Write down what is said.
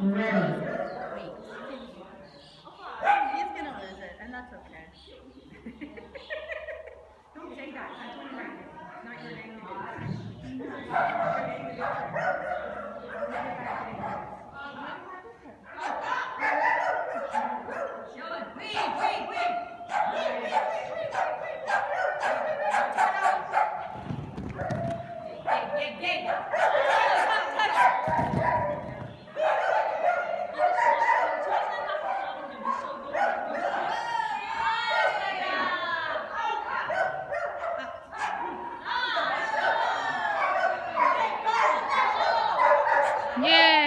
ready. He's gonna lose it, and that's okay. Don't say that. That's one right. Not your name. Hey, hey, hey! Yeah.